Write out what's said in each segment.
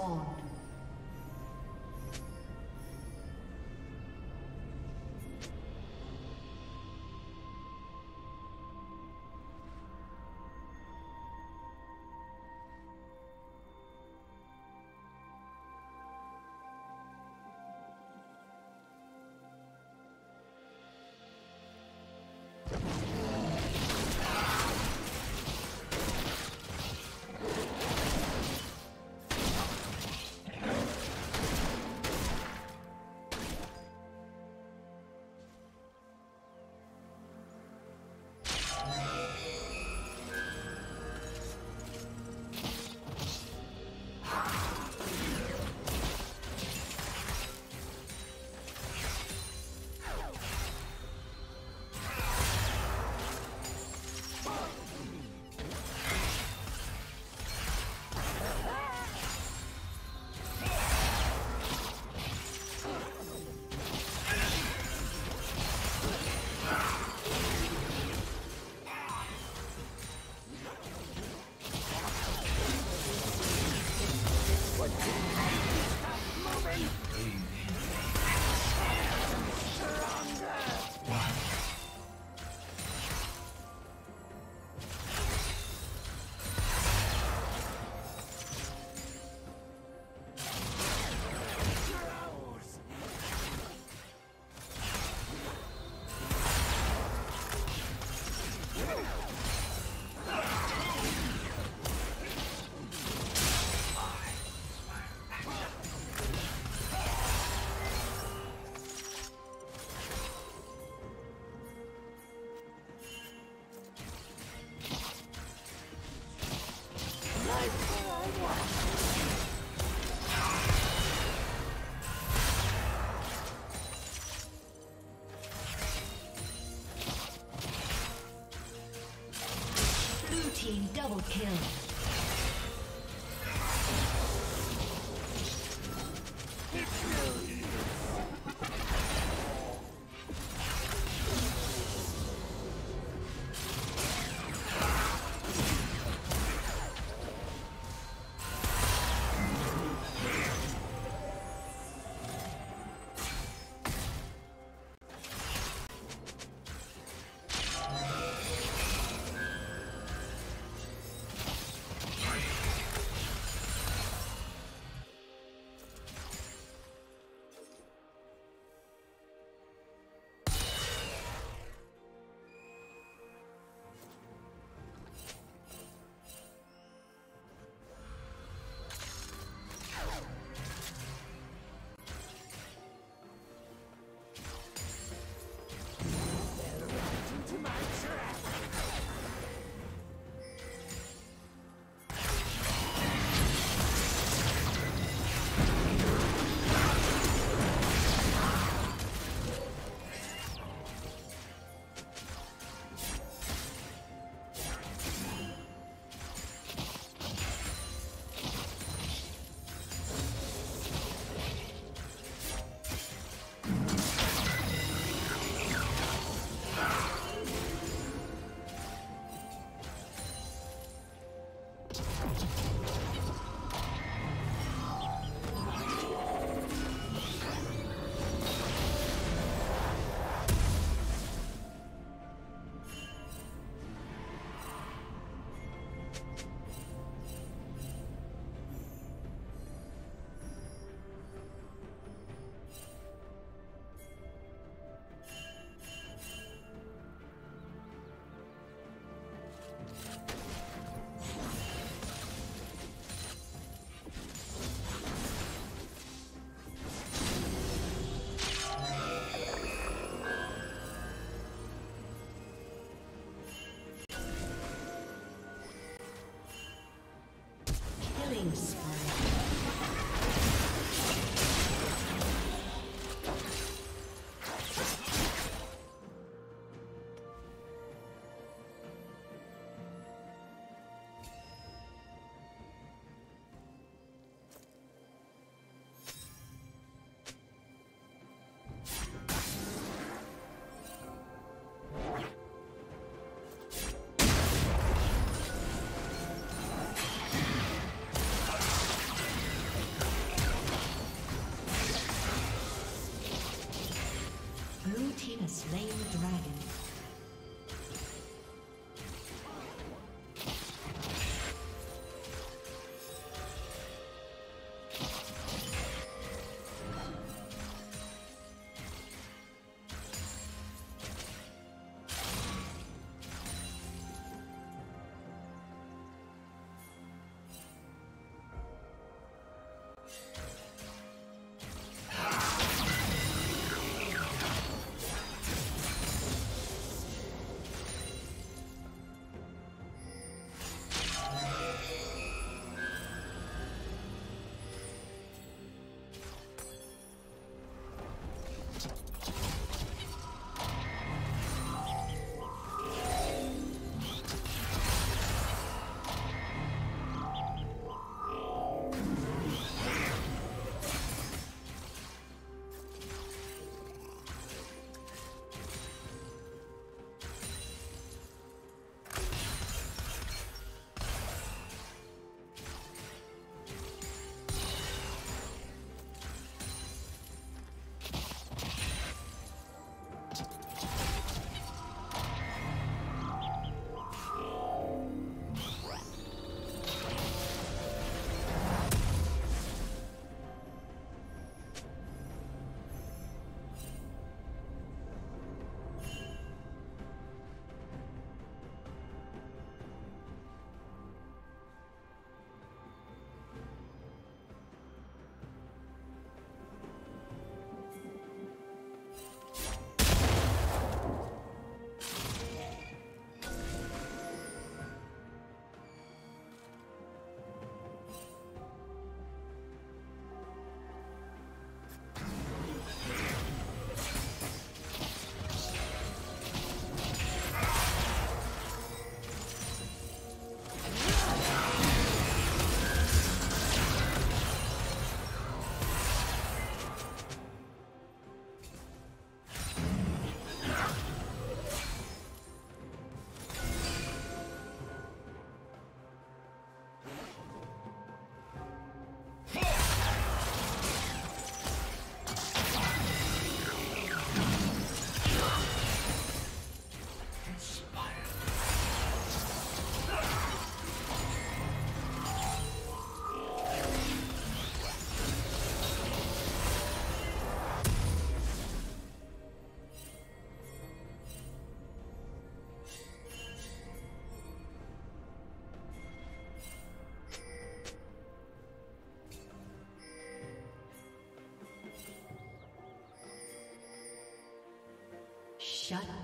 Minions spawned. Double kill.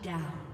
Down.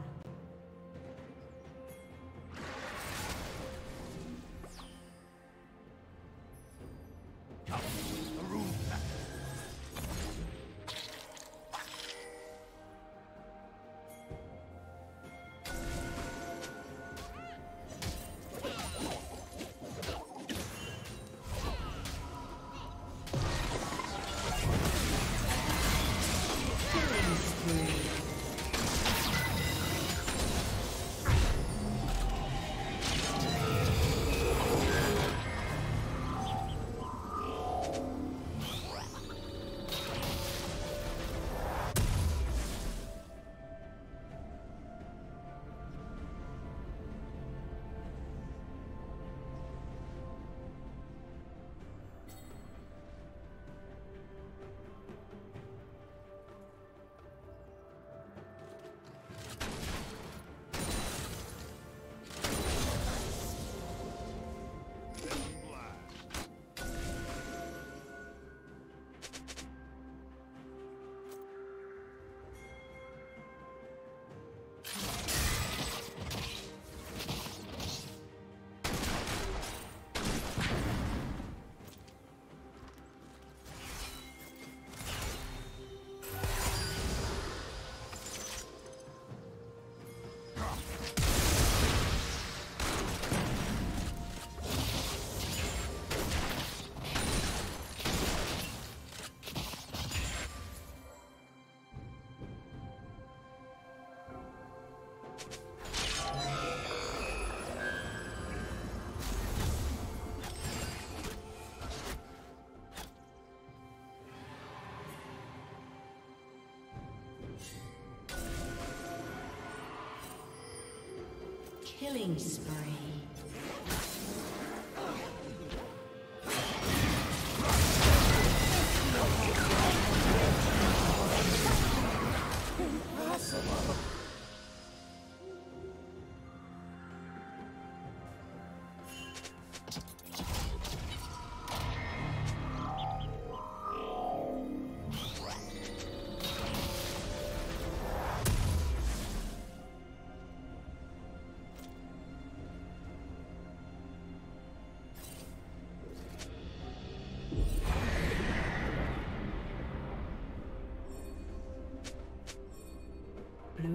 Killing spree.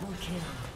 Double kill.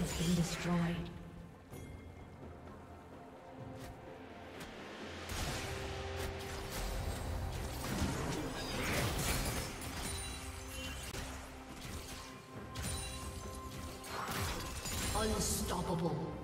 Has been destroyed. Unstoppable.